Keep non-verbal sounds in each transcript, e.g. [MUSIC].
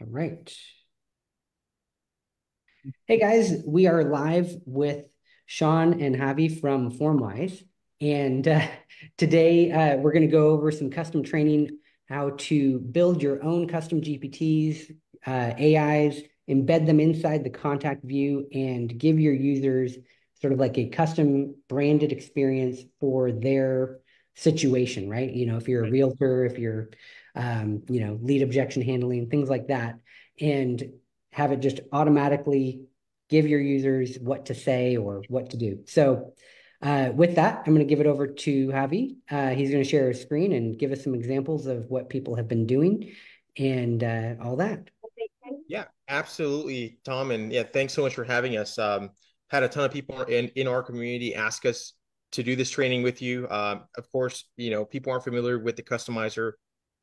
All right. Hey guys, we are live with Sean and Javi from Formwise. And uh, today uh, we're going to go over some custom training, how to build your own custom GPTs, uh, AIs, embed them inside the contact view, and give your users sort of like a custom branded experience for their situation, right? You know, if you're a realtor, if you're, um, you know, lead objection handling, things like that, and have it just automatically give your users what to say or what to do. So uh, with that, I'm going to give it over to Javi. Uh, he's going to share his screen and give us some examples of what people have been doing and uh, all that. Yeah, absolutely, Tom. And yeah, thanks so much for having us. Um, had a ton of people in, in our community ask us to do this training with you. Um, of course, you know, people aren't familiar with the customizer,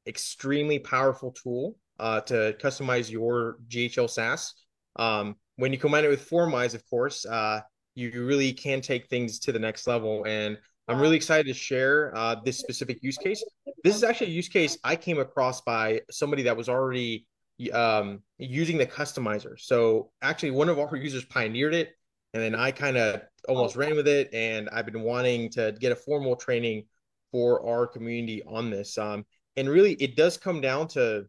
extremely powerful tool uh, to customize your GHL SaaS. Um, when you combine it with Formwise, of course, uh, you really can take things to the next level. And I'm really excited to share uh, this specific use case. This is actually a use case I came across by somebody that was already um, using the customizer. So actually, one of our users pioneered it, and then I kind of almost ran with it. And I've been wanting to get a formal training for our community on this. Um, and really, it does come down to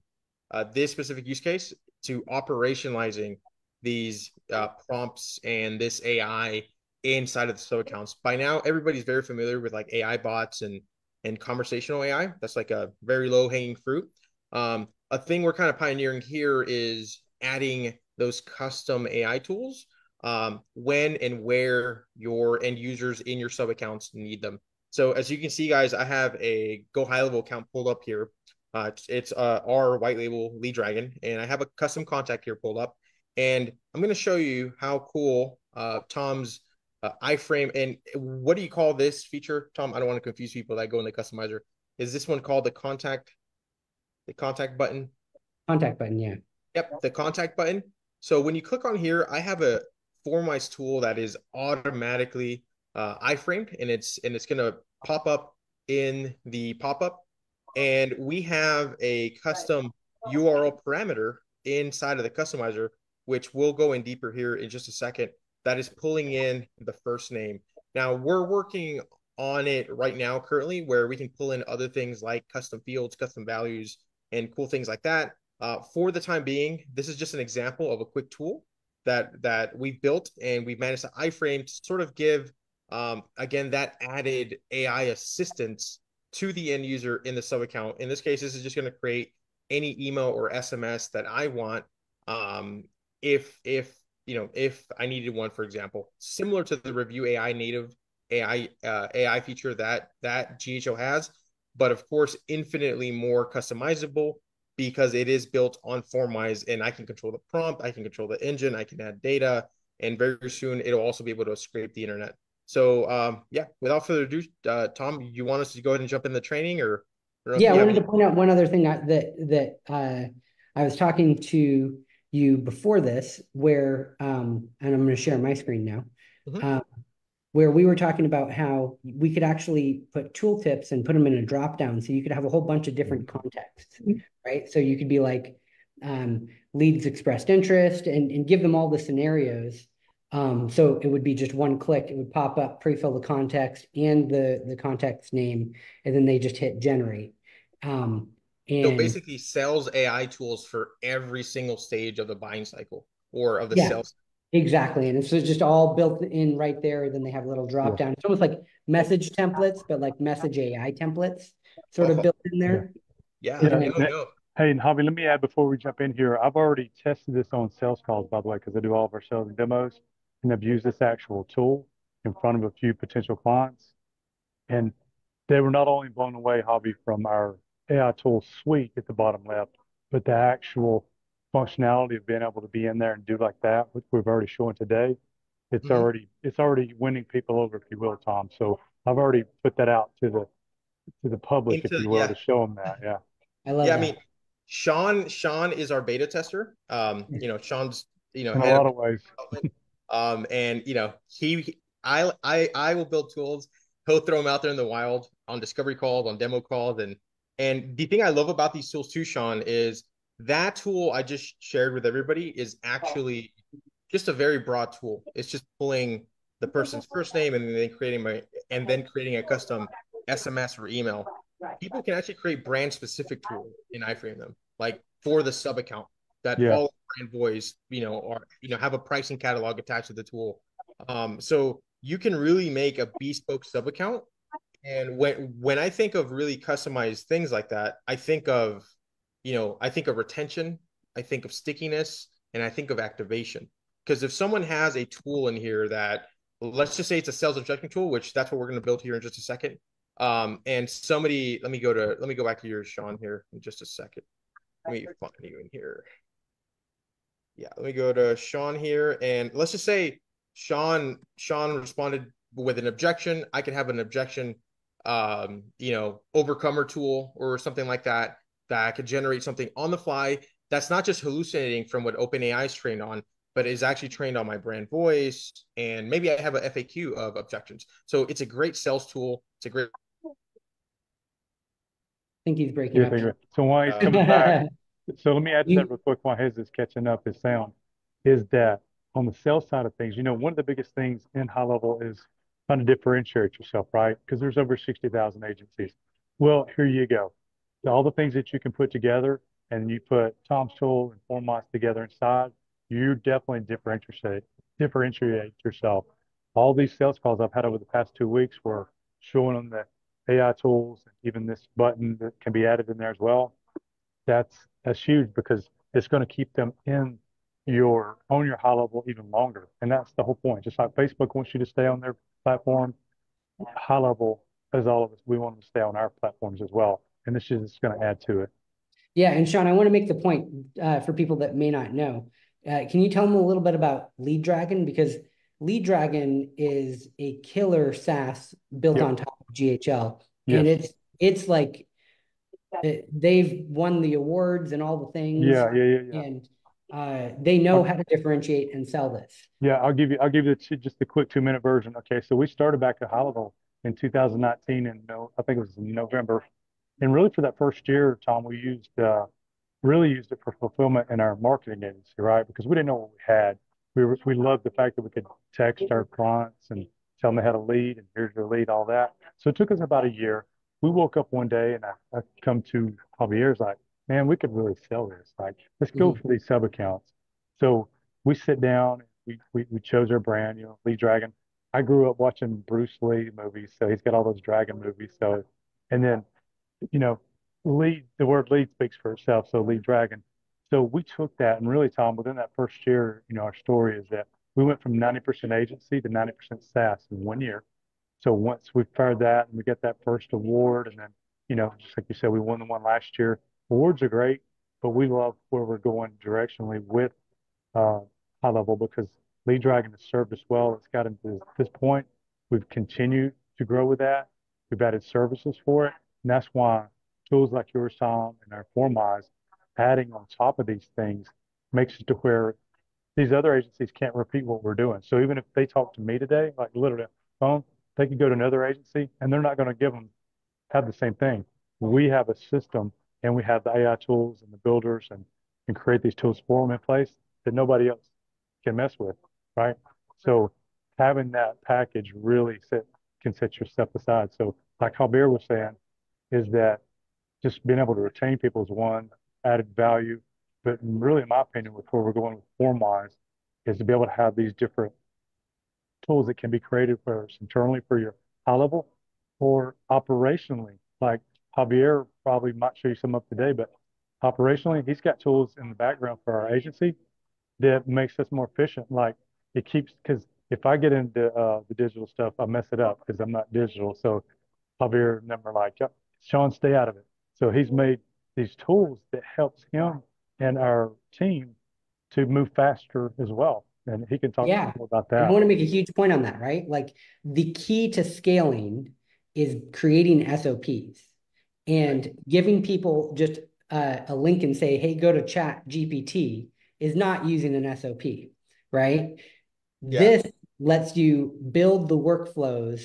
uh, this specific use case to operationalizing these uh, prompts and this AI inside of the sub accounts. By now, everybody's very familiar with like AI bots and and conversational AI. That's like a very low hanging fruit. Um, a thing we're kind of pioneering here is adding those custom AI tools um, when and where your end users in your sub accounts need them. So as you can see, guys, I have a Go High Level account pulled up here. Uh, it's uh, our white label lead dragon, and I have a custom contact here pulled up. And I'm going to show you how cool uh, Tom's uh, iframe and what do you call this feature, Tom? I don't want to confuse people that go in the customizer. Is this one called the contact, the contact button? Contact button, yeah. Yep, the contact button. So when you click on here, I have a Formwise tool that is automatically uh, iframed, and it's and it's going to pop up in the pop up, and we have a custom URL parameter inside of the customizer which we'll go in deeper here in just a second, that is pulling in the first name. Now we're working on it right now currently where we can pull in other things like custom fields, custom values, and cool things like that. Uh, for the time being, this is just an example of a quick tool that that we've built and we've managed to iframe to sort of give um, again that added AI assistance to the end user in the sub account. In this case, this is just going to create any email or SMS that I want um, if if you know if I needed one, for example, similar to the review AI native AI uh, AI feature that that GHL has, but of course infinitely more customizable because it is built on Formwise and I can control the prompt, I can control the engine, I can add data, and very soon it'll also be able to scrape the internet. So um, yeah, without further ado, uh, Tom, you want us to go ahead and jump in the training or? or yeah, I wanted to point out one other thing that that uh, I was talking to you before this where um, and i'm going to share my screen now mm-hmm. uh, where we were talking about how we could actually put tooltips and put them in a drop down so you could have a whole bunch of different contexts mm-hmm. right so you could be like um, leads expressed interest and, and give them all the scenarios um, so it would be just one click it would pop up pre-fill the context and the the context name and then they just hit generate um, and so basically, sales AI tools for every single stage of the buying cycle or of the yeah, sales. Exactly, and it's just all built in right there. Then they have a little drop down. It's almost like message templates, but like message AI templates, sort of oh, built in there. Yeah. yeah. No, no. Hey, and Javi, let me add before we jump in here. I've already tested this on sales calls, by the way, because I do all of our sales demos, and I've used this actual tool in front of a few potential clients, and they were not only blown away, Javi, from our AI tool suite at the bottom left, but the actual functionality of being able to be in there and do like that, which we've already shown today, it's mm-hmm. already it's already winning people over, if you will, Tom. So I've already put that out to the to the public, Into, if you will, yeah. to show them that. Yeah. I love yeah, that. I mean, Sean Sean is our beta tester. Um, you know, Sean's you know in a lot of ways. Um, and you know, he I I I will build tools. He'll throw them out there in the wild on discovery calls, on demo calls, and and the thing I love about these tools too, Sean, is that tool I just shared with everybody is actually just a very broad tool. It's just pulling the person's first name and then creating my and then creating a custom SMS or email. People can actually create brand specific tools in iframe them, like for the sub account that yeah. all brand boys, you know, are you know have a pricing catalog attached to the tool. Um, so you can really make a bespoke sub account. And when when I think of really customized things like that, I think of, you know, I think of retention, I think of stickiness, and I think of activation. Because if someone has a tool in here that let's just say it's a sales objection tool, which that's what we're going to build here in just a second. Um, and somebody, let me go to, let me go back to yours, Sean, here in just a second. Let me find you in here. Yeah, let me go to Sean here, and let's just say Sean, Sean responded with an objection. I can have an objection, um, you know, overcomer tool or something like that that I could generate something on the fly. That's not just hallucinating from what OpenAI is trained on, but is actually trained on my brand voice. And maybe I have a FAQ of objections. So it's a great sales tool. It's a great. I think he's breaking yeah, up. So while he's uh, coming back, so let me add to that real quick while his is catching up his sound, is that on the sales side of things, you know, one of the biggest things in high level is trying to differentiate yourself, right? Because there's over 60,000 agencies. Well, here you go. All the things that you can put together and you put Tom's tool and Formwise together inside, you definitely differentiate differentiate yourself. All these sales calls I've had over the past two weeks were showing them the AI tools, even this button that can be added in there as well. That's that's huge because it's going to keep them in your on your high level even longer. And that's the whole point. Just like Facebook wants you to stay on their platform, high level as all of us, we want them to stay on our platforms as well. And this is just going to add to it. Yeah, and Sean, I want to make the point uh, for people that may not know. Uh, can you tell them a little bit about Lead Dragon? Because Lead Dragon is a killer SaaS built yep. on top of GHL, yes. and it's it's like it, they've won the awards and all the things. Yeah, yeah, yeah. yeah. And uh, they know how to differentiate and sell this. Yeah, I'll give you I'll give you just the quick two minute version. Okay, so we started back at Holiday in 2019, and no, I think it was in November. And really, for that first year, Tom, we used uh, really used it for fulfillment in our marketing agency, right? Because we didn't know what we had. We were, we loved the fact that we could text our clients and tell them they had a lead and here's your lead, all that. So it took us about a year. We woke up one day and I, I come to Javier's like, man, we could really sell this. Like, let's go mm-hmm. for these sub accounts. So we sit down, we, we, we chose our brand, you know, Lead Dragon. I grew up watching Bruce Lee movies, so he's got all those dragon movies. So, and then, you know, lead, the word lead speaks for itself. So lead dragon. So we took that and really, Tom, within that first year, you know, our story is that we went from 90% agency to 90% SaaS in one year. So once we fired that and we get that first award, and then, you know, just like you said, we won the one last year. Awards are great, but we love where we're going directionally with uh, high level because Lead Dragon has served us well. It's gotten to this point. We've continued to grow with that. We've added services for it. And that's why tools like yours, Tom, and our Formwise, adding on top of these things makes it to where these other agencies can't repeat what we're doing. So even if they talk to me today, like literally phone, they could go to another agency and they're not going to give them have the same thing. We have a system and we have the AI tools and the builders and, and create these tools for them in place that nobody else can mess with, right? So having that package really set, can set your step aside. So like Javier was saying, is that just being able to retain people is one added value. But really, in my opinion, with where we're going with Formwise, is to be able to have these different tools that can be created for us internally for your high level or operationally. Like Javier probably might show you some up today, but operationally, he's got tools in the background for our agency that makes us more efficient. Like it keeps because if I get into uh, the digital stuff, I mess it up because I'm not digital. So Javier never like, yep, Sean, stay out of it. So he's made these tools that helps him and our team to move faster as well. And he can talk yeah. more about that. I want to make a huge point on that, right? Like the key to scaling is creating SOPs and right. giving people just uh, a link and say, hey, go to chat GPT is not using an SOP, right? Yeah. This lets you build the workflows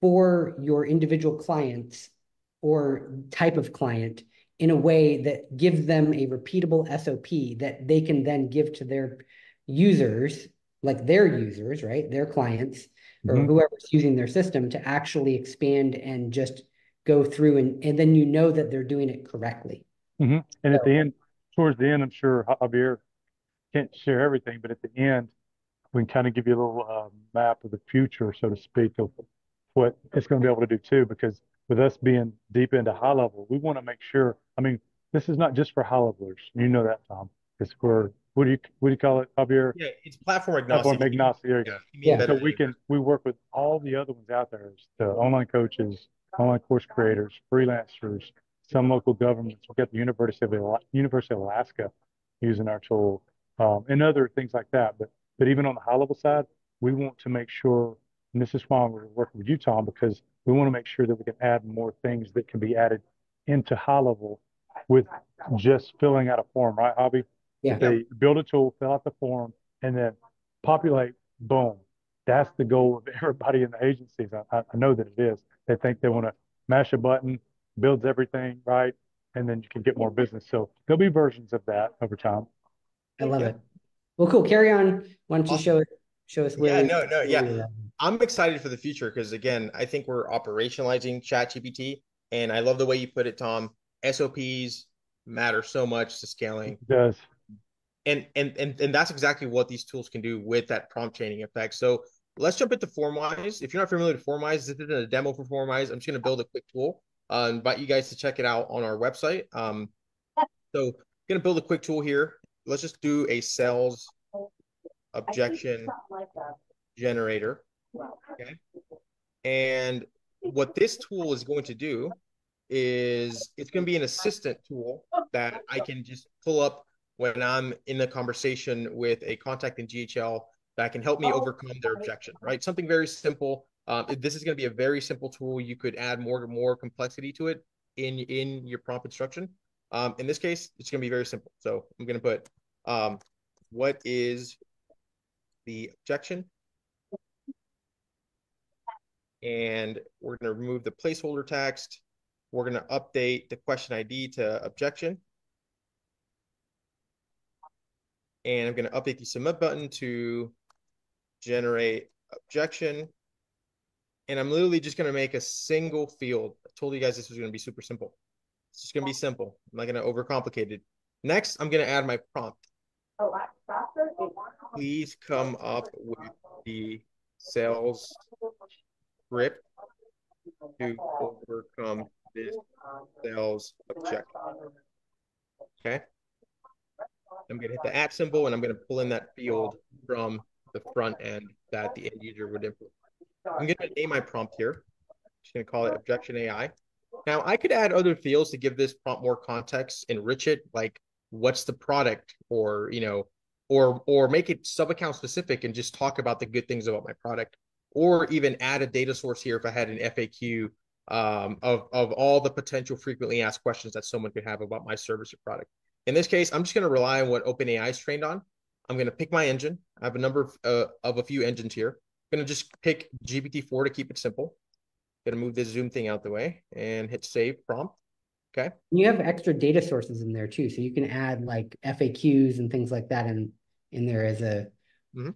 for your individual clients or type of client in a way that gives them a repeatable SOP that they can then give to their users, like their users, right? Their clients or Mhm. whoever's using their system to actually expand and just go through and, and then you know that they're doing it correctly. hmm And at the end, towards the end, I'm sure Javier can't share everything, but at the end, we can kind of give you a little uh, map of the future, so to speak, of what it's going to be able to do too. Because with us being deep into high level, we want to make sure. I mean, this is not just for high levelers. You know that, Tom. It's for what do you what do you call it, Javier? Yeah, it's platform agnostic. Platform agnostic. There go. Yeah, Yeah. So we can we work with all the other ones out there, the online coaches, online course creators, freelancers, some local governments. We've got the University of University of Alaska using our tool, um, and other things like that. But but even on the high level side, we want to make sure, and this is why we're working with you, Tom, because we want to make sure that we can add more things that can be added into high level with just filling out a form, right, Javi? Yeah. They build a tool, fill out the form, and then populate, boom. That's the goal of [LAUGHS] everybody in the agencies. I, I I know that it is. They think they want to mash a button, builds everything, right? And then you can get more business. So there'll be versions of that over time. I love Yeah. it. Well, cool. Carry on. Why don't you Awesome. show it? Show us where. Yeah, no, no, yeah. I'm excited for the future because again, I think we're operationalizing ChatGPT, and I love the way you put it, Tom. SOPs matter so much to scaling, It does. And and and and that's exactly what these tools can do with that prompt chaining effect. So let's jump into Formwise. If you're not familiar with Formwise, this isn't a demo for Formwise. I'm just going to build a quick tool. Uh, invite you guys to check it out on our website. Um, so going to build a quick tool here. Let's just do a sales objection generator. Okay. And what this tool is going to do is it's going to be an assistant tool that I can just pull up when I'm in the conversation with a contact in GHL that can help me overcome their objection, right? Something very simple. Um, this is going to be a very simple tool. You could add more more complexity to it in in your prompt instruction. Um, in this case, it's going to be very simple. So I'm going to put um, what is the objection? And we're going to remove the placeholder text. We're going to update the question ID to objection. And I'm going to update the submit button to generate objection. And I'm literally just going to make a single field. I told you guys this was going to be super simple. It's just going to be simple. I'm not going to overcomplicate it. Next, I'm going to add my prompt. Please come up with the sales script to overcome this sales objection. Okay. I'm going to hit the at symbol and I'm going to pull in that field from the front end that the end user would input. I'm going to name my prompt here. I'm just going to call it objection AI. Now I could add other fields to give this prompt more context, enrich it, like what's the product or, you know, or or make it sub account specific and just talk about the good things about my product or even add a data source here if I had an FAQ um, of, of all the potential frequently asked questions that someone could have about my service or product. In this case, I'm just going to rely on what OpenAI is trained on. I'm going to pick my engine. I have a number of, uh, of a few engines here. I'm going to just pick GPT-4 to keep it simple. Going to move this Zoom thing out the way and hit save prompt. Okay. You have extra data sources in there too, so you can add like FAQs and things like that in in there as a Mhm.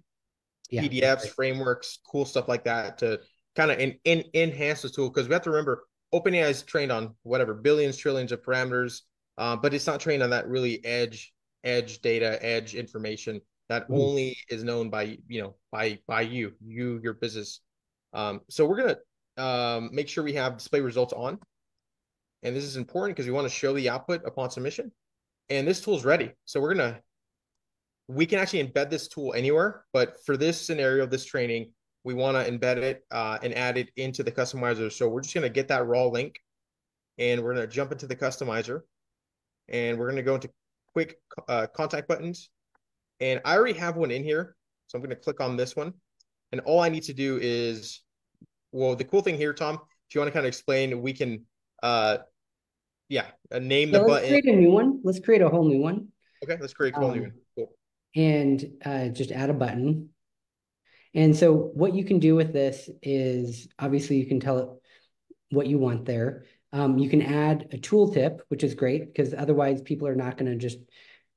yeah. PDFs, frameworks, cool stuff like that to kind of in, in, enhance the tool. Because we have to remember, OpenAI is trained on whatever billions, trillions of parameters, uh, but it's not trained on that really edge, edge data, edge information that Mhm. only is known by you know by by you, you your business. Um, so we're gonna um, make sure we have display results on, and this is important because we want to show the output upon submission. And this tool is ready, so we're gonna we can actually embed this tool anywhere, but for this scenario, this training, we want to embed it uh, and add it into the customizer. So we're just going to get that raw link and we're going to jump into the customizer and we're going to go into quick uh, contact buttons. And I already have one in here. So I'm going to click on this one. And all I need to do is, well, the cool thing here, Tom, if you want to kind of explain, we can, uh, yeah, uh, name So the let's button. create a new one. Let's create a whole new one Okay, let's create a whole new Um, one. Cool. and uh, just add a button. And so what you can do with this is obviously you can tell it what you want there. Um, you can add a tooltip, which is great because otherwise people are not going to just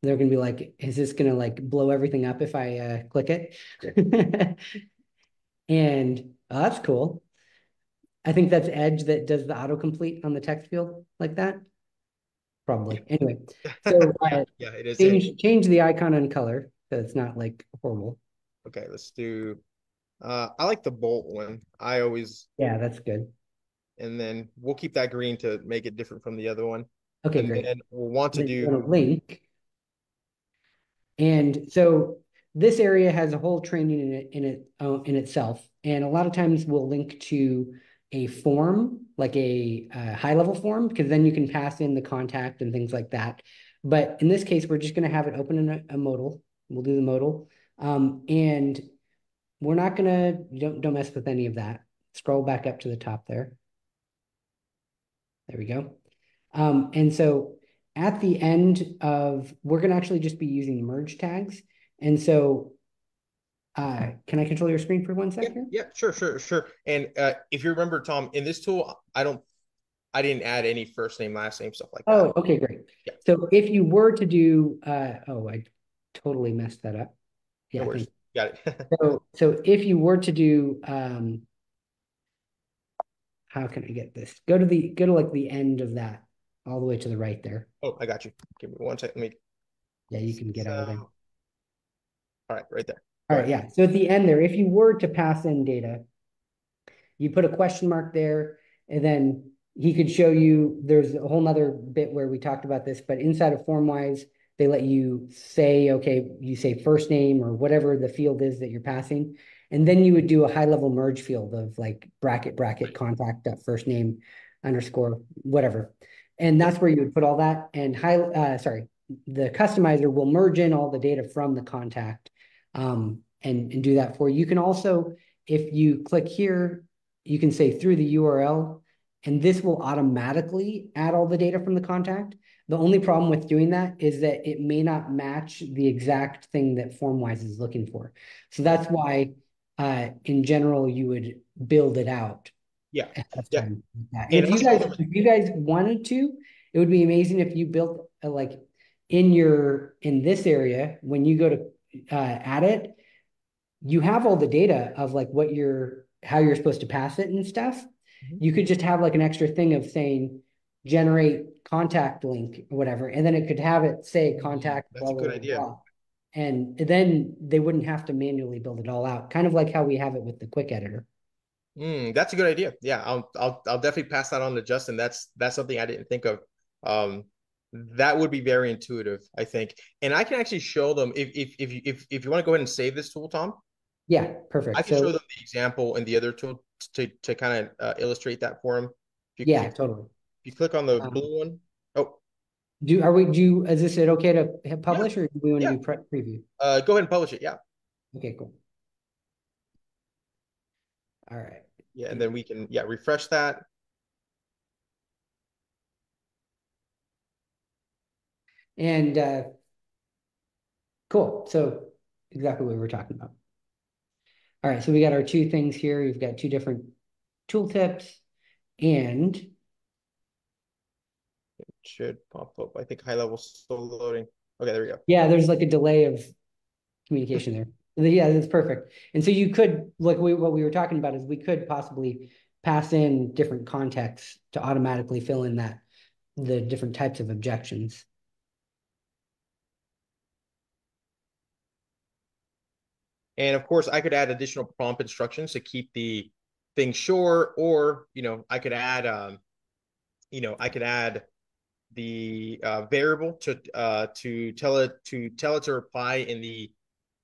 they're going to be like, is this going to like blow everything up if I uh, click it? [LAUGHS] and oh, that's cool. I think that's Edge that does the autocomplete on the text field like that. Probably. Anyway, [LAUGHS] so uh, yeah, it is. change change the icon and color so it's not like horrible. Okay, let's do. Uh, I like the bolt one. I always. Yeah, that's good. And then we'll keep that green to make it different from the other one. Okay, and great. And we'll want to do a link. And so this area has a whole training in it in it uh, in itself, and a lot of times we'll link to a form, like a, a high level form, because then you can pass in the contact and things like that. But in this case, we're just going to have it open in a, a modal. We'll do the modal. Um, and we're not going to, don't, don't mess with any of that. Scroll back up to the top there. There we go. Um, and so at the end of, we're going to actually just be using merge tags. And so uh, can I control your screen for one second? Yeah, yeah sure, sure, sure. And uh, if you remember, Tom, in this tool, I don't, I didn't add any first name, last name, stuff like that. Oh, okay, great. Yeah. So if you were to do, uh, oh, I totally messed that up. Yeah, no got it. [LAUGHS] so, so if you were to do, um, how can I get this? Go to the, go to like the end of that, all the way to the right there. Oh, I got you. Give me one second. Let me. Yeah, you can get so, out of there. All right, right there. All right, yeah. So at the end there, if you were to pass in data, you put a question mark there, and then he could show you, there's a whole nother bit where we talked about this, but inside of FormWise, they let you say, okay, you say first name or whatever the field is that you're passing. And then you would do a high level merge field of like bracket, bracket, contact, first name, underscore, whatever. And that's where you would put all that. And high, uh, sorry, the customizer will merge in all the data from the contact um, and, and do that for you. You can also, if you click here, you can say through the URL, and this will automatically add all the data from the contact. The only problem with doing that is that it may not match the exact thing that FormWise is looking for. So that's why, uh, in general, you would build it out. Yeah. yeah. If you guys, if you guys wanted to, it would be amazing if you built a, like in your in this area when you go to uh, at it, you have all the data of like what you're, how you're supposed to pass it and stuff. Mm-hmm. You could just have like an extra thing of saying, generate contact link or whatever, and then it could have it say contact. That's blah, a good blah, idea. Blah. And then they wouldn't have to manually build it all out, kind of like how we have it with the quick editor. Mm, that's a good idea. Yeah, I'll I'll I'll definitely pass that on to Justin. That's that's something I didn't think of. Um, that would be very intuitive, I think. And I can actually show them if if if you if, if you want to go ahead and save this tool, Tom. Yeah, perfect. I can so, show them the example and the other tool to to kind of uh, illustrate that for them. yeah, click, totally. If you click on the um, blue one. Do are we do you, is this it okay to publish yeah. or do we want to yeah. do pre preview? Uh go ahead and publish it, yeah. Okay, cool. All right. Yeah, and then we can yeah refresh that. And uh, cool. So exactly what we were talking about. All right, so we got our two things here. We've got two different tooltips and should pop up. I think high level still loading. Okay, there we go. Yeah, there's like a delay of communication there. Yeah, that's perfect. And so you could like we, what we were talking about is we could possibly pass in different contexts to automatically fill in that the different types of objections. And of course, I could add additional prompt instructions to keep the thing short, or you know, I could add, um, you know, I could add the uh, variable to uh, to tell it to tell it to reply in the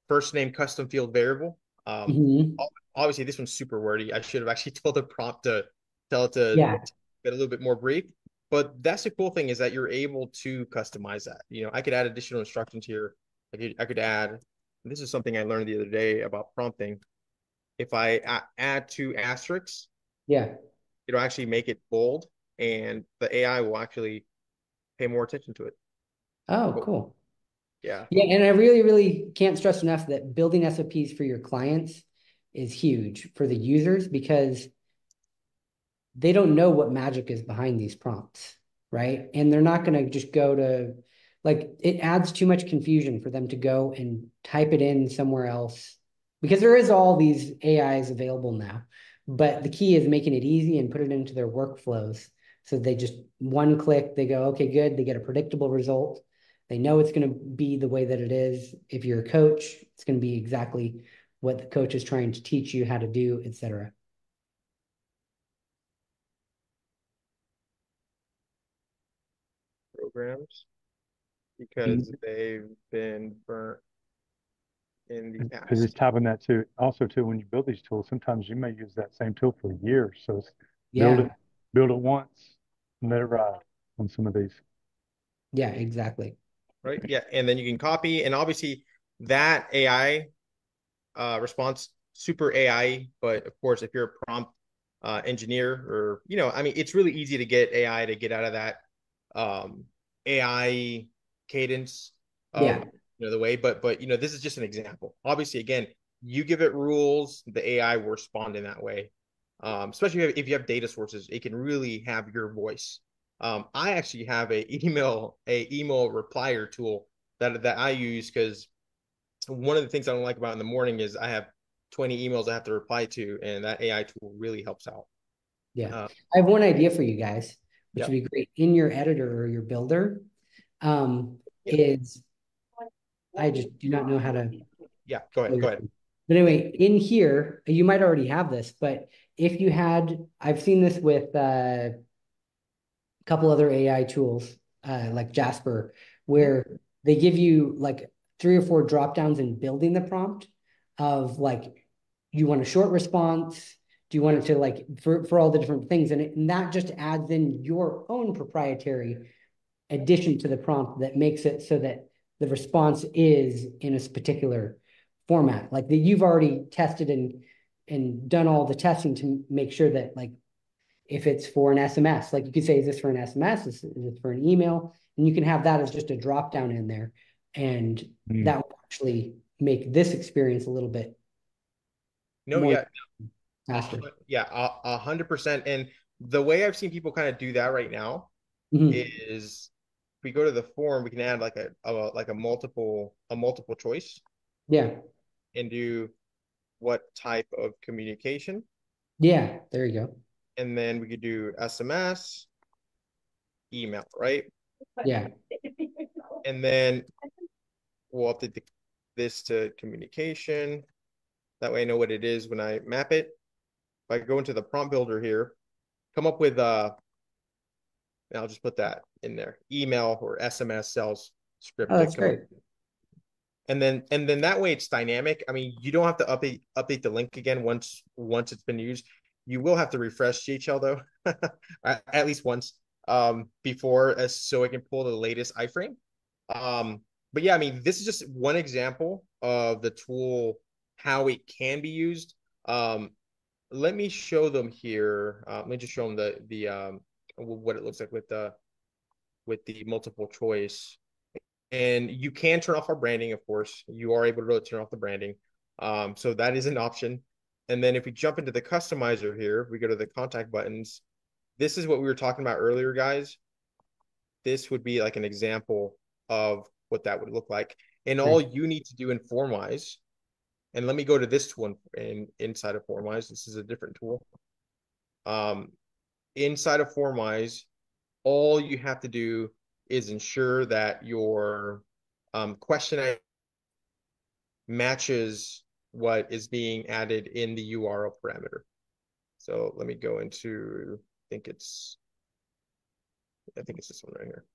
first name custom field variable. Um, mm-hmm. Obviously, this one's super wordy. I should have actually [LAUGHS] told the prompt to tell it to yeah. get a little bit more brief. But that's the cool thing is that you're able to customize that. You know, I could add additional instructions here. I could I could add this is something I learned the other day about prompting. If I add two asterisks, yeah, it'll actually make it bold, and the AI will actually pay more attention to it. Oh, cool. Yeah. Yeah, and I really, really can't stress enough that building SOPs for your clients is huge for the users because they don't know what magic is behind these prompts, right? And they're not going to just go to like it adds too much confusion for them to go and type it in somewhere else because there is all these AIs available now. But the key is making it easy and put it into their workflows. So they just one click, they go, okay, good. They get a predictable result. They know it's going to be the way that it is. If you're a coach, it's going to be exactly what the coach is trying to teach you how to do, etc. Programs mm-hmm. because they've been burnt in the past. Because it's tapping that too. Also, too, when you build these tools, sometimes you may use that same tool for years. So build Yeah, it, build it once, and let it ride on some of these. yeah, exactly. right? Yeah, and then you can copy, and obviously that AI uh, response, super AI. But of course, if you're a prompt uh, engineer, or you know, I mean, it's really easy to get AI to get out of that um, AI cadence. Of, Yeah. you know the way, but but you know, this is just an example. Obviously, again, you give it rules, the AI will respond in that way. Um, especially if you, have, if you have data sources, it can really have your voice. Um, I actually have a [LAUGHS] email a email replier tool that that I use because one of the things I don't like about in the morning is I have 20 emails I have to reply to, and that AI tool really helps out. Yeah. Uh, I have one idea for you guys, which Yeah. would be great in your editor or your builder. Um, Yeah. is I just do not know how to Yeah, go ahead, go ahead. But anyway, in here, you might already have this, but if you had, I've seen this with uh, a couple other AI tools, uh, like Jasper, where they give you like three or four drop downs in building the prompt of like, you want a short response? Do you want it to like for, for all the different things? And, it, and that just adds in your own proprietary addition to the prompt that makes it so that the response is in a particular format like that you've already tested and and done all the testing to make sure that like if it's for an sms like you could say is this for an sms is, is this for an email? And you can have that as just a drop down in there. And Mm. that will actually make this experience a little bit No, yeah, faster. Yeah, a hundred percent. And the way I've seen people kind of do that right now Mhm. is if we go to the form, we can add like a, a like a multiple a multiple choice. Yeah. And do what type of communication, yeah there you go and then we could do SMS, email, right? yeah And then we'll update the, this to communication. That way I know what it is when I map it. If I go into the prompt builder here, come up with uh and I'll just put that in there. Email or SMS sales script. oh that's up great and then and then that way it's dynamic. I mean you don't have to update update the link again once once it's been used. You will have to refresh ghl though [LAUGHS] at least once um before as so it can pull the latest iframe. Um but yeah i mean this is just one example of the tool how it can be used. Um let me show them here. Uh, let me just show them the the um what it looks like with the with the multiple choice and you can turn off our branding of course. You are able to turn off the branding. Um, so that is an option. And then if we jump into the customizer here we go to the contact buttons. This is what we were talking about earlier guys. This would be like an example of what that would look like. And all you need to do in formwise and let me go to this in, in inside of formwise. This is a different tool. Um inside of formwise all you have to do is ensure that your um, question matches what is being added in the URL parameter. So let me go into, I think it's, I think it's this one right here.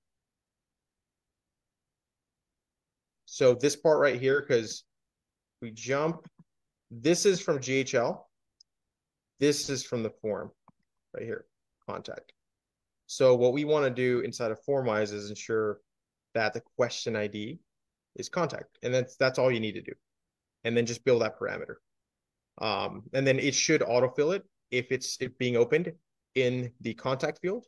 So this part right here, because we jump, this is from GHL. This is from the form right here, contact. So what we want to do inside of Formwise is ensure that the question ID is contact, and that's that's all you need to do, and then just build that parameter. Um, and then it should autofill it if it's it being opened in the contact field.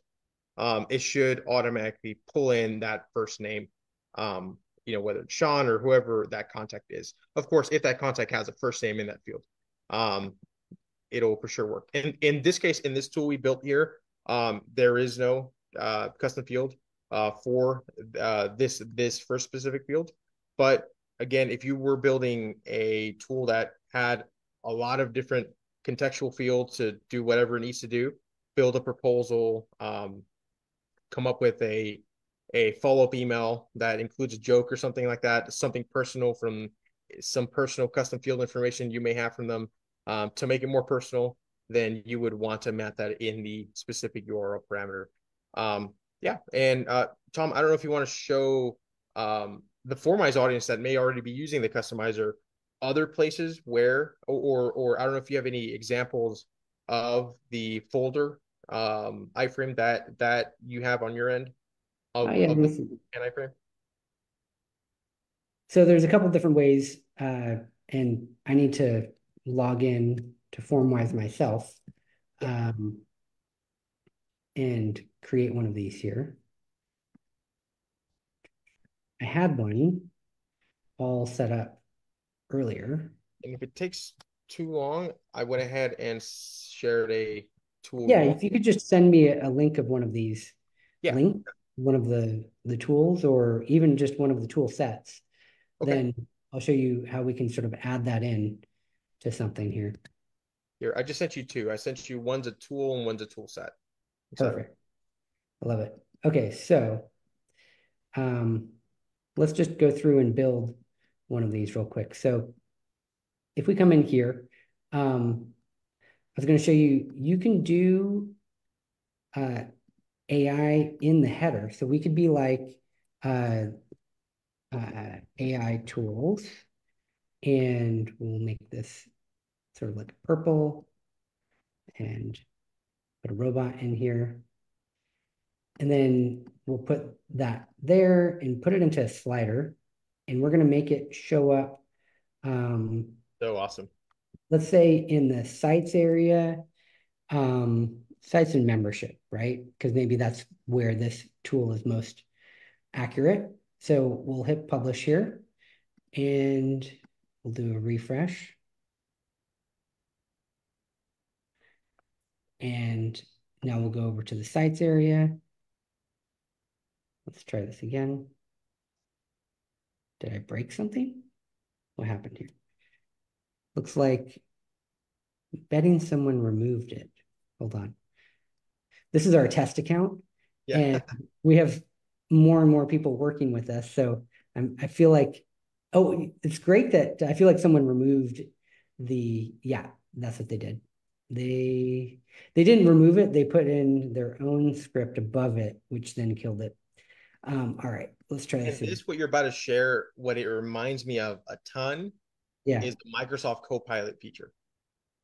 Um, it should automatically pull in that first name. Um, you know whether it's Sean or whoever that contact is. Of course, if that contact has a first name in that field. Um, it'll for sure work. And in this case, in this tool we built here, um, there is no uh, custom field uh, for uh, this this first specific field. But again, if you were building a tool that had a lot of different contextual fields to do whatever it needs to do, build a proposal, um, come up with a a follow up email that includes a joke or something like that, something personal from some personal custom field information you may have from them um, to make it more personal, then you would want to map that in the specific URL parameter. Um, yeah, and uh, Tom, I don't know if you want to show um, the Formwise audience that may already be using the customizer other places where, or or I don't know if you have any examples of the folder um, iframe that that you have on your end of, I of the iframe. So there's a couple different ways, uh, and I need to log in to Formwise myself um, and create one of these here. I had one all set up earlier. And if it takes too long, I went ahead and shared a tool. Yeah, if you could just send me a, a link of one of these Yeah. link, one of the the tools, or even just one of the tool sets, Okay. then I'll show you how we can sort of add that in to something here. Here, I just sent you two. I sent you one's a tool and one's a tool set. Perfect. I love it. Okay, so um, let's just go through and build one of these real quick. So if we come in here, um, I was going to show you, you can do uh, AI in the header. So we could be like uh, uh, AI tools, and we'll make this sort of like purple and put a robot in here. And then we'll put that there and put it into a slider. And we're going to make it show up, um, So awesome. let's say in the sites area, um, sites and membership, right? Because maybe that's where this tool is most accurate. So we'll hit publish here and we'll do a refresh. And now we'll go over to the sites area. Let's try this again. Did I break something? What happened here? Looks like betting someone removed it. Hold on. This is our test account Yeah. and we have more and more people working with us. So I'm, I feel like, oh, it's great that I feel like someone removed the, yeah, that's what they did. They, they didn't remove it. They put in their own script above it, which then killed it. Um, all right, let's try this. again. this, what you're about to share, what it reminds me of a ton Yeah, is the Microsoft Copilot feature.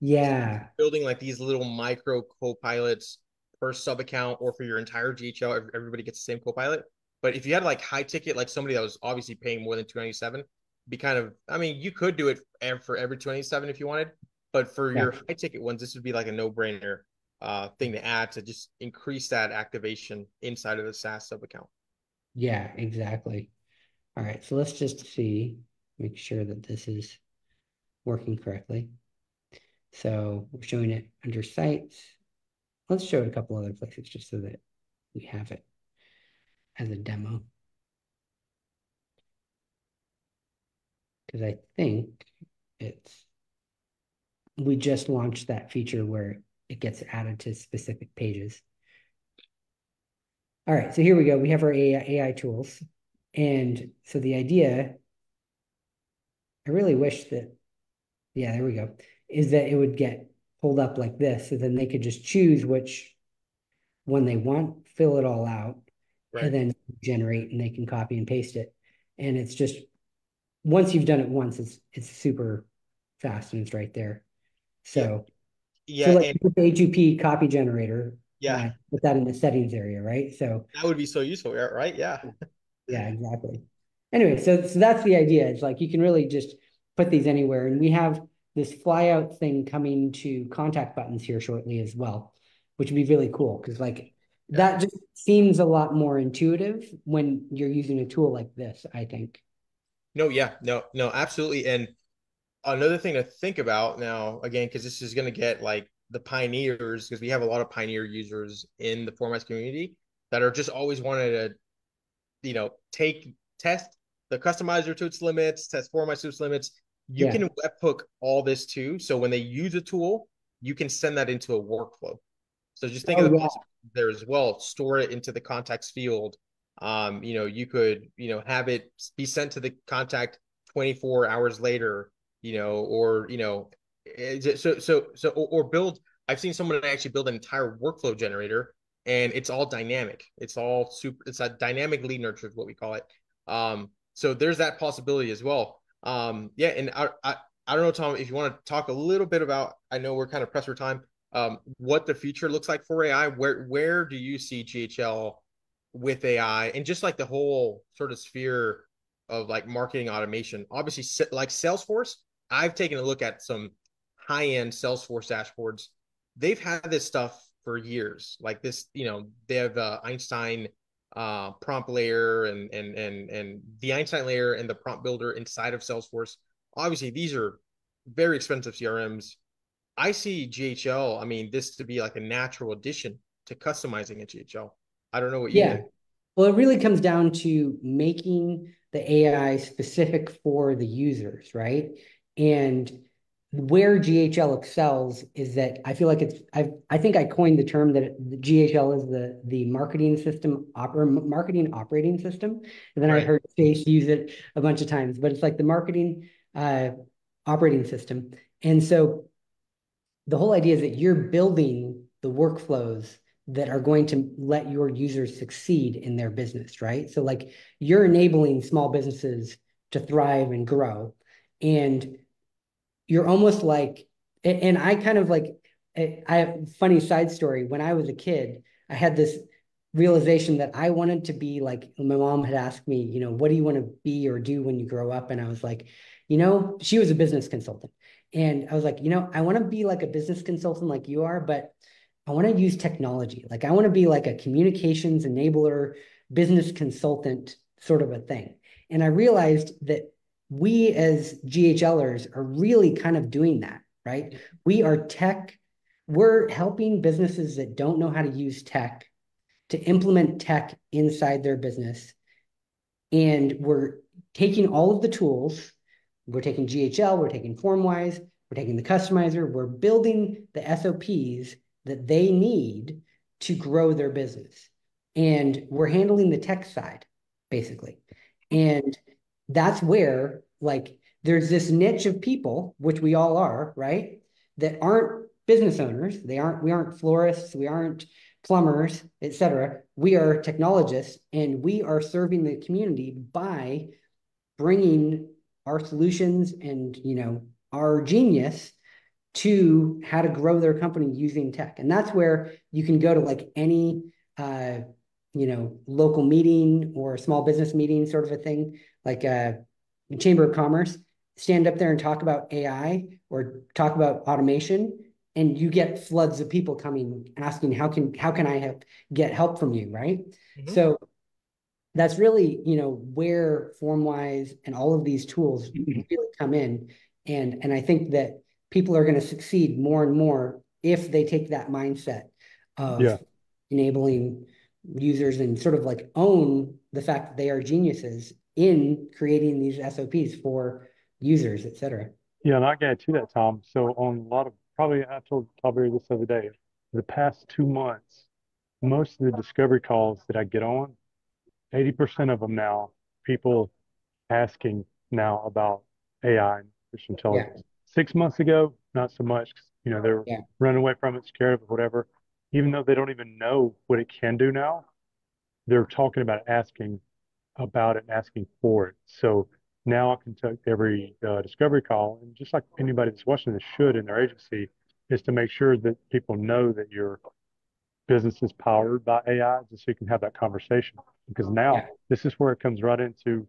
yeah, Building like these little micro co-pilots per sub account or for your entire GHL, everybody gets the same co-pilot. But if you had like high ticket, like somebody that was obviously paying more than 297, be kind of, I mean, you could do it for every 297 if you wanted, but for Yeah. your high ticket ones, this would be like a no-brainer uh thing to add to just increase that activation inside of the SaaS sub account. yeah, exactly. All right, so let's just see, make sure that this is working correctly. So we're showing it under sites. Let's show it a couple other places just so that we have it as a demo. Because I think it's, we just launched that feature where it gets added to specific pages. All right, so here we go. We have our AI, AI tools. And so the idea, I really wish that, yeah, there we go, is that it would get pulled up like this. So then they could just choose which one they want, fill it all out, Right. and then generate and they can copy and paste it. And it's just, once you've done it once, it's, it's super fast and it's right there. So, Yeah, so like with the H2P copy generator, yeah, uh, put that in the settings area, right? So that would be so useful, right? Yeah. yeah, exactly. Anyway, so so that's the idea. It's like you can really just put these anywhere, and we have this flyout thing coming to contact buttons here shortly as well, which would be really cool because like that just seems a lot more intuitive when you're using a tool like this, I think. No, yeah, no, no, absolutely. And another thing to think about now, again, because this is going to get like the pioneers, because we have a lot of pioneer users in the Formwise community that are just always wanted to, you know, take test the customizer to its limits, test Formwise to its limits. You yeah. can webhook all this too. So when they use a tool, you can send that into a workflow. So just think oh, of the yeah. there as well. Store it into the contacts field. Um, you know, you could, you know, have it be sent to the contact 24 hours later, you know, or you know, so so so or, or build. I've seen someone actually build an entire workflow generator, and it's all dynamic. It's all super. It's a dynamic lead nurture is what we call it. Um, so there's that possibility as well. Um, yeah, and I, I I don't know, Tom, if you want to talk a little bit about. I know we're kind of pressed for time. Um, what the future looks like for AI. Where where do you see GHL with AI and just like the whole sort of sphere of like marketing automation? Obviously, like Salesforce, I've taken a look at some high end Salesforce dashboards. They've had this stuff for years. Like this, you know, they have uh, Einstein uh, prompt layer and and and and the Einstein layer and the prompt builder inside of Salesforce. Obviously, these are very expensive CRMs. I see GHL. I mean, this to be like a natural addition to customizing a GHL. I don't know what you yeah. Think. Well, it really comes down to making the AI specific for the users, right? And where GHL excels is that I feel like it's I I think I coined the term that GHL is the the marketing system oper, marketing operating system, and then right. I heard Chase use it a bunch of times, but it's like the marketing uh, operating system, and so the whole idea is that you're building the workflows that are going to let your users succeed in their business, right? So like you're enabling small businesses to thrive and grow, and you're almost like, and I kind of like, I have funny side story. When I was a kid, I had this realization that I wanted to be like my mom had asked me, you know, what do you want to be or do when you grow up? And I was like, you know, she was a business consultant. And I was like, you know, I want to be like a business consultant like you are, but I want to use technology. Like I want to be like a communications enabler, business consultant sort of a thing. And I realized that we as GHLers are really kind of doing that, right? We are tech, we're helping businesses that don't know how to use tech to implement tech inside their business. And we're taking all of the tools, we're taking GHL, we're taking FormWise, we're taking the customizer, we're building the SOPs that they need to grow their business. And we're handling the tech side, basically. And that's where like there's this niche of people, which we all are, right? That aren't business owners. They aren't, we aren't florists, we aren't plumbers, etc. We are technologists and we are serving the community by bringing our solutions and, you know, our genius to how to grow their company using tech. And that's where you can go to like any uh, you know, local meeting or small business meeting sort of a thing, like a uh, Chamber of Commerce, stand up there and talk about AI or talk about automation, and you get floods of people coming asking how can how can I have, get help from you, right? Mm-hmm. So that's really you know where FormWise and all of these tools mm-hmm. really come in, and and I think that people are going to succeed more and more if they take that mindset of yeah. enabling users and sort of like own the fact that they are geniuses in creating these SOPs for users, et cetera. Yeah, and I get to that, Tom. So on a lot of probably I told Tabir this other day, the past two months, most of the discovery calls that I get on, 80% of them now, people asking now about AI and artificial intelligence. Yeah. Six months ago, not so much. You know, they're yeah. running away from it, scared of it, whatever even though they don't even know what it can do now, they're talking about asking about it and asking for it. So now I can take every uh, discovery call, and just like anybody that's watching this should in their agency, is to make sure that people know that your business is powered by AI, just so you can have that conversation. Because now yeah. this is where it comes right into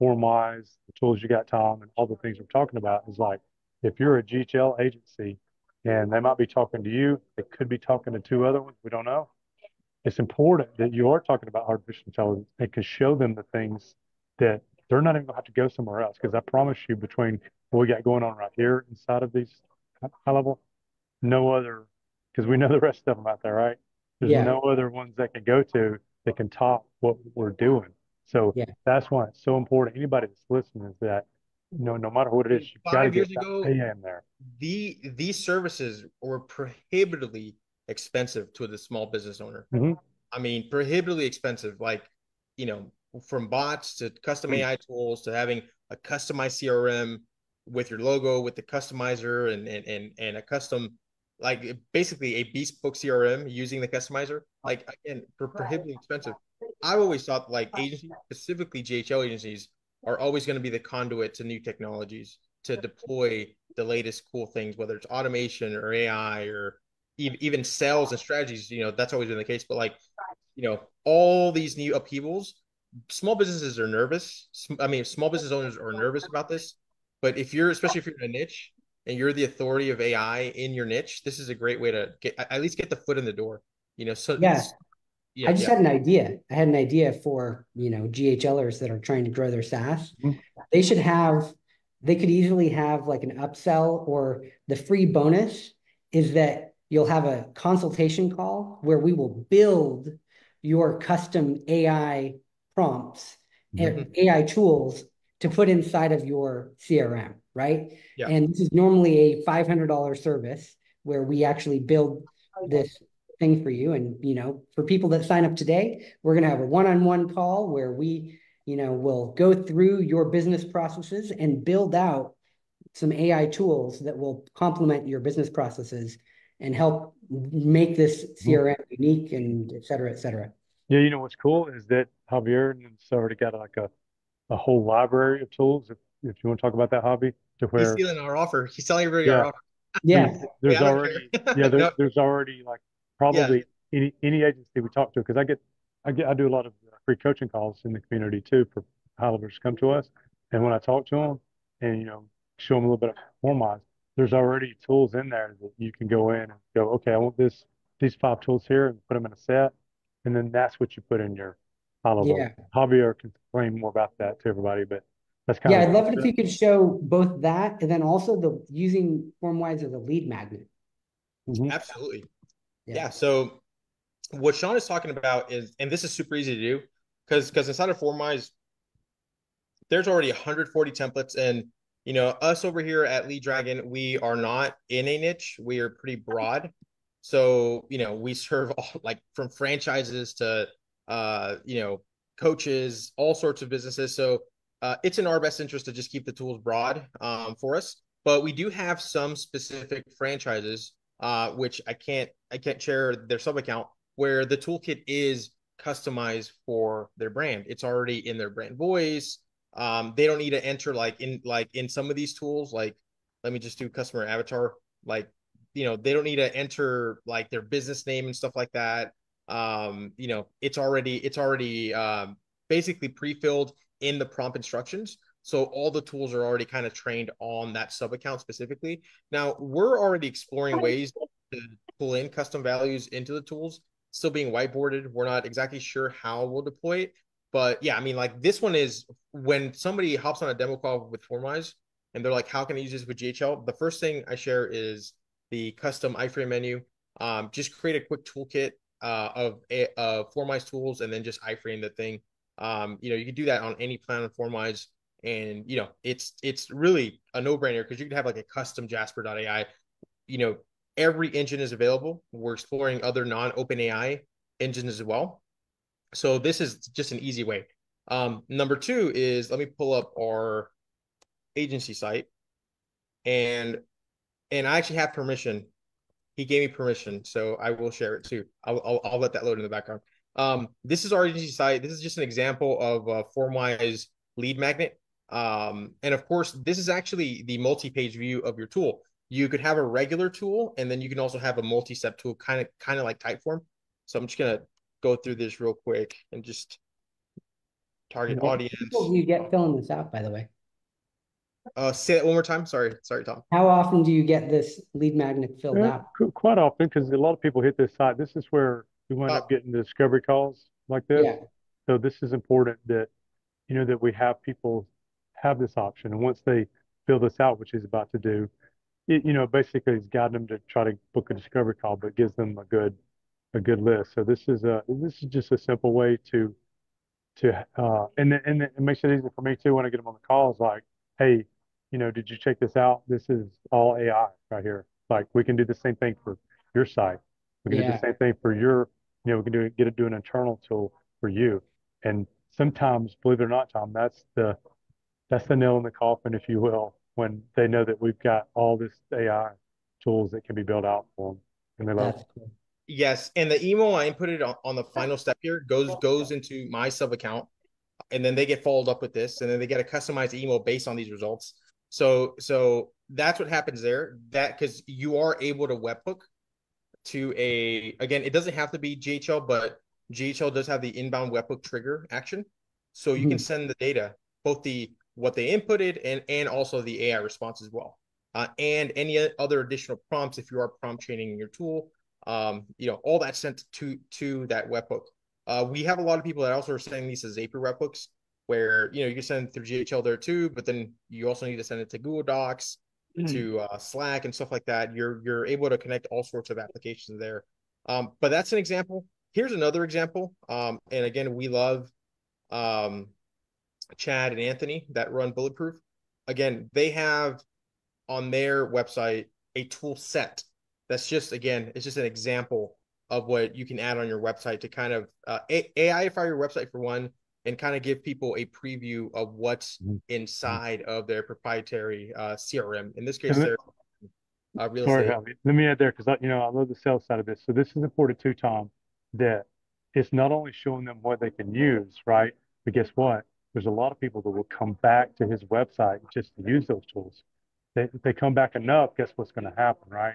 FormWise, the tools you got, Tom, and all the things we're talking about. Is like if you're a GHL agency and they might be talking to you. They could be talking to two other ones. We don't know. It's important that you are talking about artificial intelligence and can show them the things that they're not even gonna have to go somewhere else because I promise you, between what we got going on right here inside of these high level, no other because we know the rest of them out there, right? There's Yeah. no other ones that can go to that can top what we're doing. So Yeah. that's why it's so important. Anybody that's listening is that, you know, no matter what it is, you've got to Five get years that ago- AM there. the these services were prohibitively expensive to the small business owner. Mhm. I mean, prohibitively expensive. Like, you know, from bots to custom Mm. AI tools to having a customized CRM with your logo, with the customizer, and and and, and a custom, like basically a bespoke CRM using the customizer. Like again, pro- prohibitively expensive. I've always thought like agencies, specifically GHL agencies, are always going to be the conduit to new technologies to deploy the latest cool things, whether it's automation or AI or even even sales and strategies. You know, that's always been the case. But like, you know, all these new upheavals, small businesses are nervous. I mean, small business owners are nervous about this. But if you're, especially if you're in a niche and you're the authority of AI in your niche, this is a great way to get at least get the foot in the door. You know, so Yeah. Yeah, I just yeah. had an idea. I had an idea for, you know, GHLers that are trying to grow their SaaS. Mhm. They should have, they could easily have like an upsell or the free bonus is that you'll have a consultation call where we will build your custom AI prompts and AI tools to put inside of your CRM, right? Yeah. And this is normally a $500 service where we actually build this thing for you. And, you know, for people that sign up today, we're going to have a one-on-one call where we, you know, will go through your business processes and build out some AI tools that will complement your business processes and help make this CRM unique and et cetera, et cetera. Yeah, you know what's cool is that Javier and already got like a, a whole library of tools. If, if you want to talk about that hobby, to where He's where stealing our offer. He's telling everybody Yeah. our offer. Yeah. there's, [LAUGHS] there's already yeah there, [LAUGHS] No. there's already like probably any any agency we talk to because I get I get I do a lot of free coaching calls in the community too for high levels to come to us and when I talk to them and you know show them a little bit of FormWise there's already tools in there that you can go in and go okay I want this these five tools here and put them in a set and then that's what you put in your high level Yeah. Javier can explain more about that to everybody but that's kind Yeah, of yeah. I'd love it if you could show both that and then also the using FormWise as a lead magnet. Mhm. Absolutely. Yeah. Yeah. So what Sean is talking about is, and this is super easy to do because because inside of FormWise, there's already 140 templates, and you know us over here at Lead Dragon, we are not in a niche. We are pretty broad. So you know we [LAUGHS] serve all like from franchises to uh you know coaches, all sorts of businesses. So uh, it's in our best interest to just keep the tools broad um, for us. But we do have some specific franchises uh, which I can't I can't share their sub account where the toolkit is customized for their brand. It's already in their brand voice. Um, they don't need to enter like in like in some of these tools, like let me just do customer avatar, like you know, they don't need to enter like their business name and stuff like that. Um, you know, it's already it's already um basically pre-filled in the prompt instructions. So all the tools are already kind of trained on that sub account specifically. Now we're already exploring ways to pull in custom values into the tools, still being whiteboarded. We're not exactly sure how we'll deploy it, but yeah, I mean, like this one is when somebody hops on a demo call with FormWise and they're like, "How can I use this with GHL?" The first thing I share is the custom iframe menu. Um, just create a quick toolkit uh, of a, uh, FormWise tools and then just iframe the thing. Um, you know, you can do that on any plan on FormWise and you know it's it's really a no-brainer because you could have like a custom jasper.ai you know every engine is available. We're exploring other non-open ai engines as well. So this is just an easy way. Um number two is let me pull up our agency site. And and i actually have permission. He gave me permission so i will share it too. I'll, I'll, I'll let that load in the background. Um this is our agency site. This is just an example of uh formwise lead magnet um, and of course, this is actually the multi-page view of your tool. You could have a regular tool, and then you can also have a multi-step tool, kind of kind of like Typeform. So I'm just gonna go through this real quick and just target What audience. Do you get filling this out, by the way? Uh, say that one more time. Sorry, sorry, Tom. How often do you get this lead magnet filled Yeah, out? quite often, because a lot of people hit this site. This is where we wind Oh. up getting the discovery calls like this. Yeah, So this is important that you know, that we have people have this option. And once they fill this out, which he's about to do, it, you know, basically he's guiding them to try to book a discovery call, but gives them a good a good list. So this is a this is just a simple way to to uh and then, and it makes it easy for me too when I get them on the calls like, hey, you know, did you check this out? This is all AI right here. Like we can do the same thing for your site. We can yeah. do the same thing for your, you know, we can do get it do an internal tool for you. And sometimes, believe it or not, Tom, that's the that's the nail in the coffin, if you will, when they know that we've got all this AI tools that can be built out for them. And they love cool. Yes, and the email I input it on, on the final step here goes goes into my sub account, and then they get followed up with this, and then they get a customized email based on these results. So so that's what happens there. That because you are able to webhook to a again, it doesn't have to be GHL, but GHL does have the inbound webhook trigger action. So you mm-hmm. can send the data, both the what they inputted and and also the AI response as well. Uh, and any other additional prompts if you are prompt training your tool. Um, you know, all that sent to to that webhook. Uh, we have a lot of people that also are sending these as Zapier webhooks, where you know you can send through GHL there too, but then you also need to send it to Google Docs, mm-hmm. to uh, Slack and stuff like that. You're you're able to connect all sorts of applications there. Um, but that's an example. Here's another example. Um, and again, we love um, Chad and Anthony that run Bulletproof. Again, they have on their website a tool set that's just again, it's just an example of what you can add on your website to kind of uh, AIify your website for one, and kind of give people a preview of what's mm-hmm. inside of their proprietary uh, CRM. In this case, they're uh, real Sorry, estate. Let me add there because you know I love the sales side of this. So this is important too, Tom. That it's not only showing them what they can use, right? But guess what? There's a lot of people that will come back to his website just to use those tools. They, if they come back enough, guess what's going to happen, right?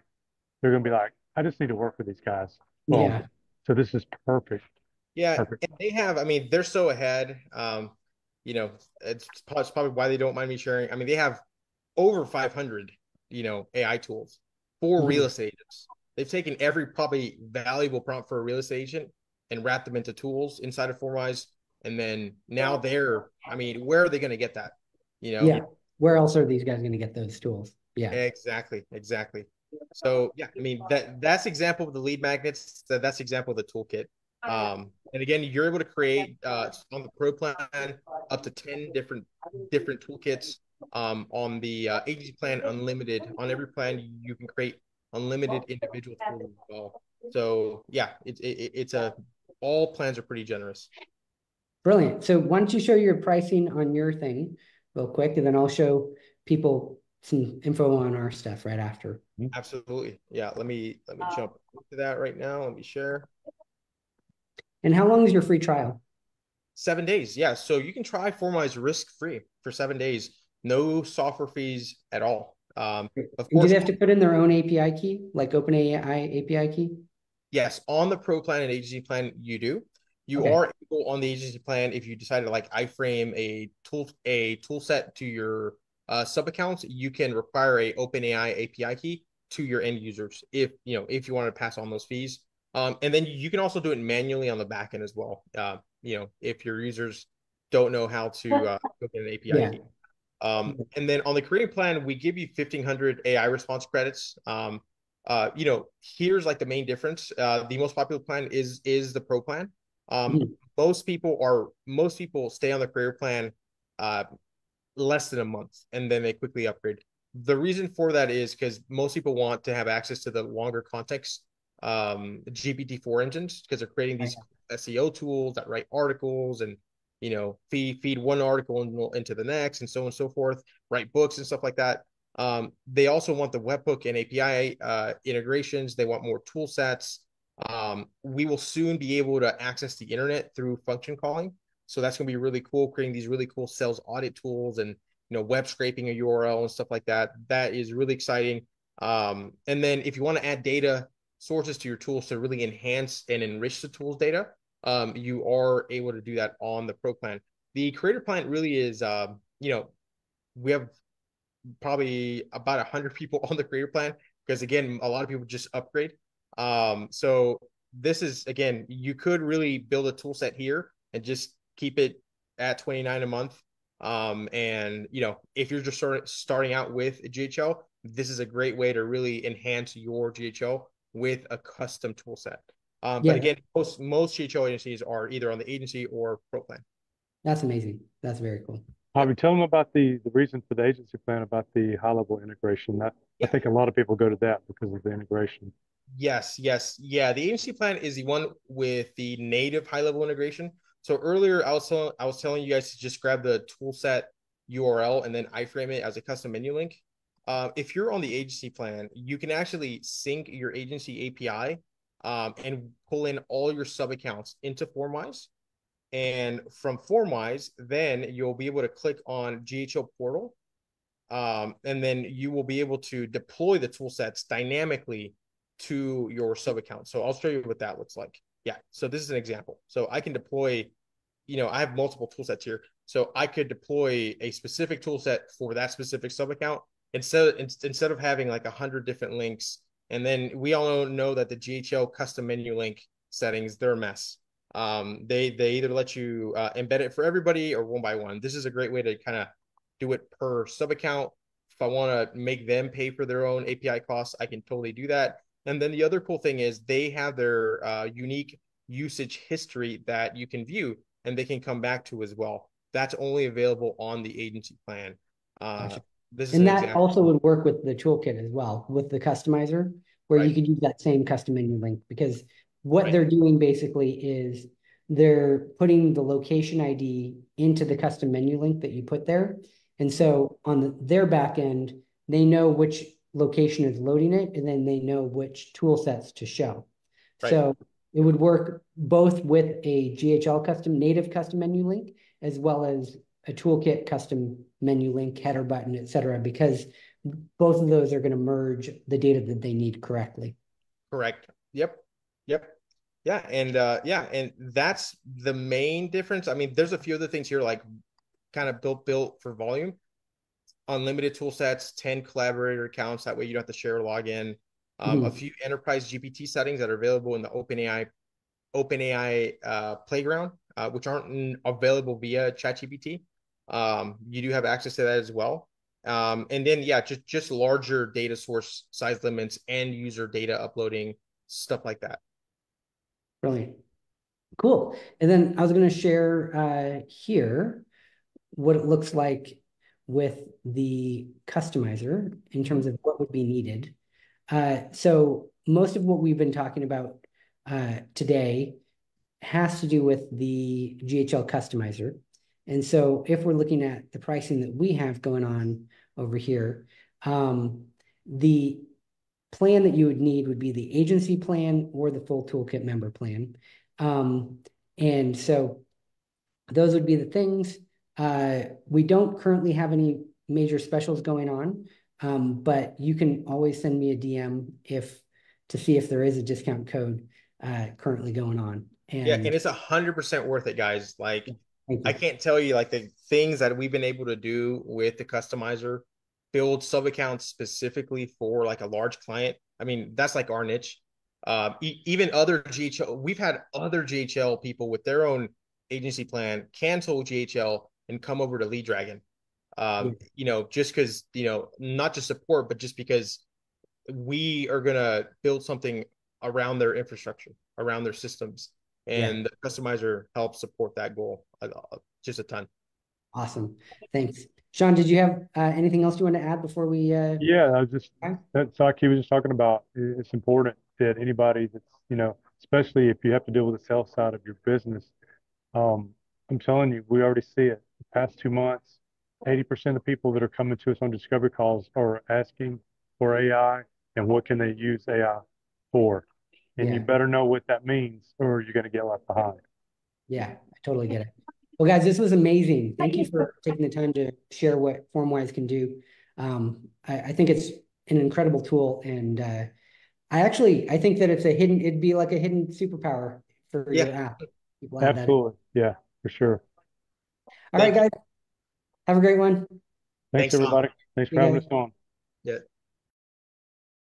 They're going to be like, I just need to work with these guys. Boom. Yeah. So this is perfect. Yeah, perfect. and they have. I mean, they're so ahead. Um, you know, it's probably why they don't mind me sharing. I mean, they have over 500, you know, AI tools for mm-hmm. real estate agents. They've taken every probably valuable prompt for a real estate agent and wrapped them into tools inside of Formwise. And then now they're, I mean, where are they going to get that? You know? Yeah. Where else are these guys going to get those tools? Yeah. Exactly. Exactly. So yeah, I mean that that's example of the lead magnets. That, that's example of the toolkit. Um, and again, you're able to create uh, on the pro plan up to ten different different toolkits. Um, on the uh, agency plan, unlimited. On every plan, you can create unlimited individual tools as well. So yeah, it's it, it's a all plans are pretty generous. Brilliant. So why don't you show your pricing on your thing real quick, and then I'll show people some info on our stuff right after. Absolutely. Yeah. Let me let me jump into that right now. Let me share. And how long is your free trial? Seven days. Yeah. So you can try Formwise risk free for seven days. No software fees at all. Um, of course, do they have to put in their own API key, like OpenAI API key? Yes, on the pro plan and agency plan, you do. You okay. are able on the agency plan if you decide to like iframe a tool a tool set to your uh, sub accounts, you can require a OpenAI API key to your end users if you know if you want to pass on those fees. Um, and then you can also do it manually on the back end as well. Uh, you know, if your users don't know how to uh, an API yeah. key. Um, and then on the Creator plan, we give you 1500 AI response credits. Um, uh, you know, here's like the main difference. Uh, the most popular plan is is the pro plan. Um, mm-hmm. Most people are most people stay on the career plan uh, less than a month and then they quickly upgrade. The reason for that is because most people want to have access to the longer context um, GPT-4 engines because they're creating these SEO tools that write articles and you know feed feed one article into the next and so on and so forth, write books and stuff like that. Um, they also want the webhook and API uh, integrations. They want more tool sets. Um, we will soon be able to access the internet through function calling. So that's going to be really cool, creating these really cool sales audit tools and you know web scraping a URL and stuff like that. That is really exciting. Um, and then if you want to add data sources to your tools to really enhance and enrich the tools data, um, you are able to do that on the Pro plan. The Creator plan really is, um, you know, we have probably about a hundred people [LAUGHS] on the Creator plan because again, a lot of people just upgrade. Um, so this is again, you could really build a tool set here and just keep it at 29 a month. Um, and you know, if you're just start, starting out with GHL, this is a great way to really enhance your GHL with a custom tool set. Um, yeah. but again, most most GHL agencies are either on the agency or pro plan. That's amazing. That's very cool. Javier, tell them about the the reason for the agency plan about the high level integration. That yeah. I think a lot of people go to that because of the integration. Yes, yes, yeah. The agency plan is the one with the native high level integration. So earlier, I was telling, I was telling you guys to just grab the toolset URL and then iframe it as a custom menu link. Uh, if you're on the agency plan, you can actually sync your agency API um, and pull in all your sub accounts into Formwise. And from Formwise, then you'll be able to click on GHL portal. Um, and then you will be able to deploy the tool sets dynamically to your sub account. So I'll show you what that looks like. Yeah. So this is an example. So I can deploy, you know, I have multiple tool sets here. So I could deploy a specific tool set for that specific sub account instead instead of having like a hundred different links. And then we all know that the GHL custom menu link settings, they're a mess. Um, they they either let you uh, embed it for everybody or one by one. This is a great way to kind of do it per sub account. If I want to make them pay for their own API costs, I can totally do that. And then the other cool thing is they have their uh, unique usage history that you can view and they can come back to as well. That's only available on the agency plan. Uh, gotcha. This and that also would work with the toolkit as well, with the customizer, where right. you could use that same custom menu link because what right. they're doing basically is they're putting the location ID into the custom menu link that you put there. And so on the, their back end, they know which location is loading it, and then they know which tool sets to show. Right. So it would work both with a GHL custom native custom menu link as well as a toolkit custom menu link, header button, et cetera, because both of those are going to merge the data that they need correctly. Correct. Yep. Yep. Yeah. And uh, yeah, and that's the main difference. I mean, there's a few other things here like kind of built built for volume unlimited tool sets, 10 collaborator accounts. That way you don't have to share a login. Um, mm. A few enterprise GPT settings that are available in the OpenAI OpenAI uh, playground, uh, which aren't available via ChatGPT. Um, you do have access to that as well. Um, and then yeah, just just larger data source size limits and user data uploading stuff like that. Brilliant. Cool. And then I was going to share uh, here what it looks like with the customizer in terms of what would be needed. Uh, so most of what we've been talking about uh, today has to do with the GHL customizer. And so if we're looking at the pricing that we have going on over here, um, the plan that you would need would be the agency plan or the full toolkit member plan. Um, and so those would be the things. Uh, we don't currently have any major specials going on, um, but you can always send me a DM if to see if there is a discount code uh, currently going on. And yeah, and it's a hundred percent worth it, guys. Like I can't tell you like the things that we've been able to do with the customizer, build sub accounts specifically for like a large client. I mean, that's like our niche. Um, e- even other GHL, we've had other GHL people with their own agency plan cancel GHL and come over to Lead Dragon. Um, you know, just because you know, not just support, but just because we are gonna build something around their infrastructure, around their systems, and yeah. the customizer helps support that goal uh, just a ton. Awesome, thanks. Sean, did you have uh, anything else you want to add before we? Uh... Yeah, I was just that Saki was just talking about. It's important that anybody that's you know, especially if you have to deal with the sales side of your business, um, I'm telling you, we already see it the past two months, 80% of people that are coming to us on discovery calls are asking for AI and what can they use AI for. And yeah. you better know what that means or you're going to get left behind. Yeah, I totally get it. Well, guys, this was amazing. Thank you for taking the time to share what FormWise can do. Um, I, I, think it's an incredible tool. And uh, I actually, I think that it's a hidden, it'd be like a hidden superpower for yeah. your app. Absolutely. Yeah, for sure. All right, guys. Have a great one. Thanks, Thanks everybody. Thanks for having us on. Yeah.